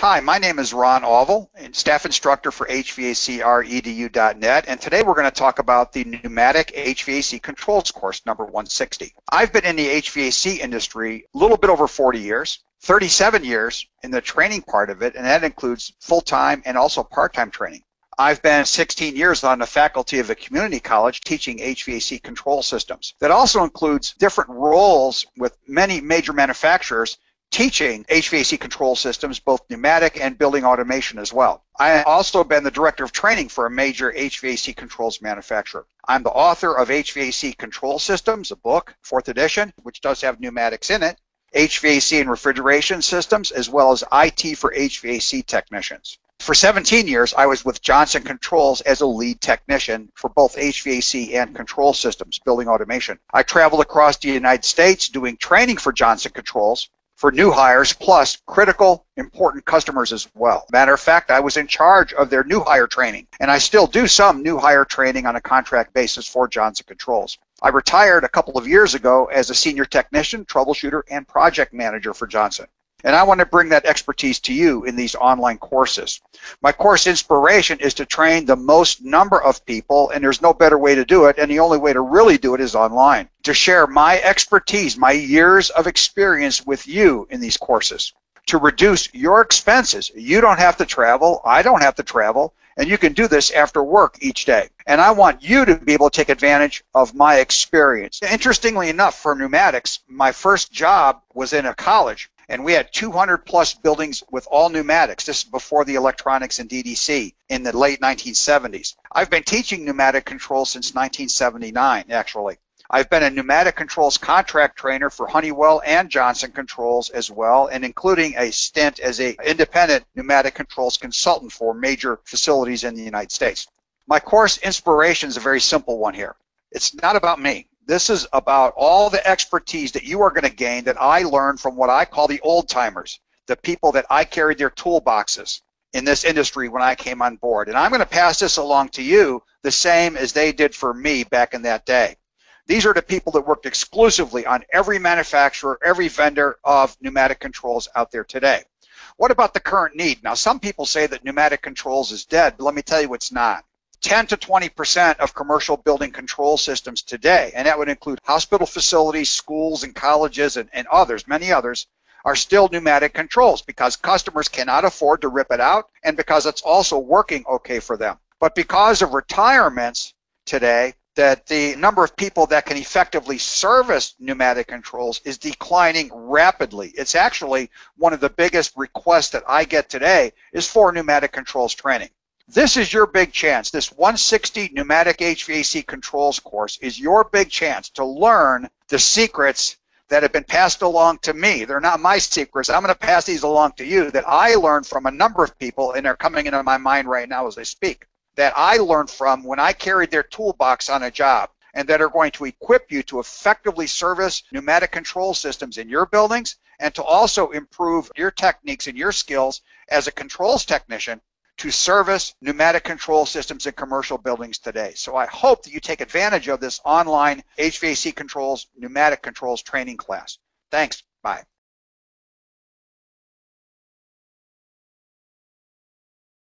Hi, my name is Ron Auvil, staff instructor for HVACREDU.net, and today we're going to talk about the Pneumatic HVAC Controls course number 160. I've been in the HVAC industry a little bit over 40 years, 37 years in the training part of it, and that includes full-time and also part-time training. I've been 16 years on the faculty of a community college teaching HVAC control systems. That also includes different roles with many major manufacturers teaching HVAC control systems, both pneumatic and building automation as well. I've also been the director of training for a major HVAC controls manufacturer. I'm the author of HVAC Control Systems, a book, fourth edition, which does have pneumatics in it, HVAC and refrigeration systems, as well as IT for HVAC technicians. For 17 years, I was with Johnson Controls as a lead technician for both HVAC and control systems, building automation. I traveled across the United States doing training for Johnson Controls for new hires plus critical important customers as well. Matter of fact, I was in charge of their new hire training and I still do some new hire training on a contract basis for Johnson Controls. I retired a couple of years ago as a senior technician, troubleshooter, and project manager for Johnson. And I want to bring that expertise to you in these online courses. My course inspiration is to train the most number of people, and there's no better way to do it, and the only way to really do it is online. To share my expertise, my years of experience with you in these courses. To reduce your expenses. You don't have to travel, I don't have to travel, and you can do this after work each day. And I want you to be able to take advantage of my experience. Interestingly enough, for pneumatics, my first job was in a college and we had 200 plus buildings with all pneumatics. This is before the electronics and DDC in the late 1970s. I've been teaching pneumatic control since 1979, actually. I've been a pneumatic controls contract trainer for Honeywell and Johnson Controls as well, and including a stint as a independent pneumatic controls consultant for major facilities in the United States. My course inspiration is a very simple one here. It's not about me. This is about all the expertise that you are going to gain that I learned from what I call the old timers, the people that I carried their toolboxes in this industry when I came on board. And I'm going to pass this along to you the same as they did for me back in that day. These are the people that worked exclusively on every manufacturer, every vendor of pneumatic controls out there today. What about the current need? Now, some people say that pneumatic controls is dead, but let me tell you it's not. 10 to 20% of commercial building control systems today, and that would include hospital facilities, schools, and colleges, and, and others, many others, are still pneumatic controls because customers cannot afford to rip it out and because it's also working okay for them. But because of retirements today, that the number of people that can effectively service pneumatic controls is declining rapidly. It's actually one of the biggest requests that I get today is for pneumatic controls training. This is your big chance. This 160 pneumatic HVAC controls course is your big chance to learn the secrets that have been passed along to me. They're not my secrets. I'm going to pass these along to you that I learned from a number of people, and they're coming into my mind right now as I speak, that I learned from when I carried their toolbox on a job and that are going to equip you to effectively service pneumatic control systems in your buildings and to also improve your techniques and your skills as a controls technician to service pneumatic control systems in commercial buildings today. So I hope that you take advantage of this online HVAC controls, pneumatic controls training class. Thanks. Bye.